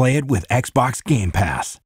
Play it with Xbox Game Pass.